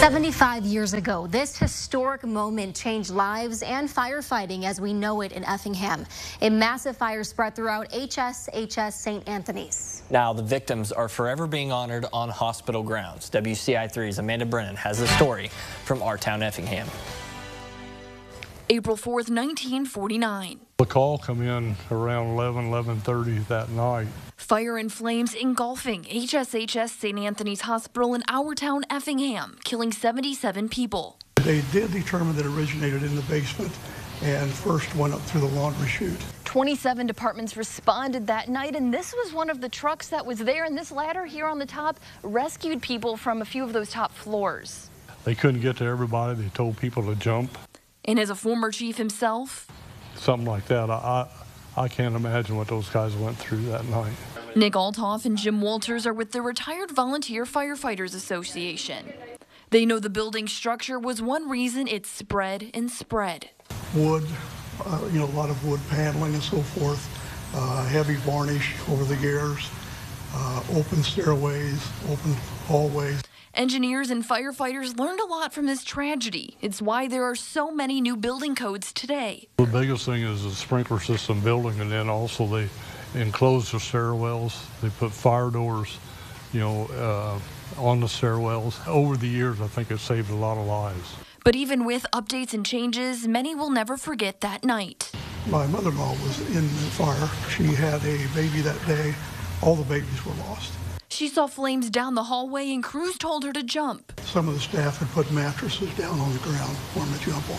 75 years ago, this historic moment changed lives and firefighting as we know it in Effingham. A massive fire spread throughout HSHS St. Anthony's. Now the victims are forever being honored on hospital grounds. WCIA 3's Amanda Brennan has the story from our town Effingham. April 4th, 1949. The call come in around 11, 11.30 that night. Fire and flames engulfing HSHS St. Anthony's Hospital in our town, Effingham, killing 77 people. They did determine that it originated in the basement and first went up through the laundry chute. 27 departments responded that night, and this was one of the trucks that was there, and this ladder here on the top rescued people from a few of those top floors. They couldn't get to everybody. They told people to jump. And as a former chief himself, something like that, I, I can't imagine what those guys went through that night. Nick Altoff and Jim Walters are with the Retired Volunteer Firefighters Association. They know the building structure was one reason it spread and spread. Wood, uh, you know, a lot of wood paneling and so forth, uh, heavy varnish over the gears, uh, open stairways, open hallways. Engineers and firefighters learned a lot from this tragedy. It's why there are so many new building codes today. The biggest thing is the sprinkler system building, and then also they enclose the stairwells. They put fire doors, you know, uh, on the stairwells. Over the years, I think it saved a lot of lives. But even with updates and changes, many will never forget that night. My mother-in-law was in the fire. She had a baby that day. All the babies were lost. She saw flames down the hallway and crews told her to jump. Some of the staff had put mattresses down on the ground for them to jump on.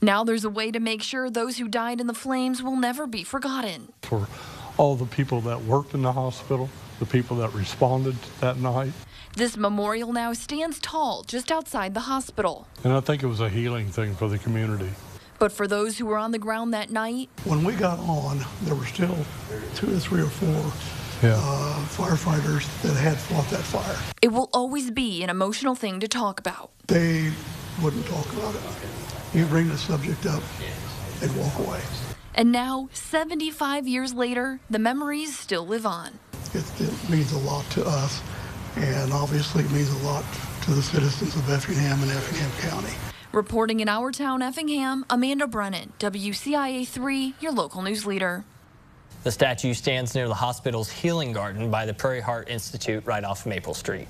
Now there's a way to make sure those who died in the flames will never be forgotten. For all the people that worked in the hospital, the people that responded that night. This memorial now stands tall just outside the hospital. And I think it was a healing thing for the community. But for those who were on the ground that night, when we got on, there were still two or three or four yeah. uh, firefighters that had fought that fire. It will always be an emotional thing to talk about. They wouldn't talk about it. You bring the subject up, they'd walk away. And now, 75 years later, the memories still live on. It, it means a lot to us, and obviously it means a lot to the citizens of Effingham and Effingham County. Reporting in our town, Effingham, Amanda Brennan, WCIA 3, your local news leader. The statue stands near the hospital's healing garden by the Prairie Heart Institute right off Maple Street.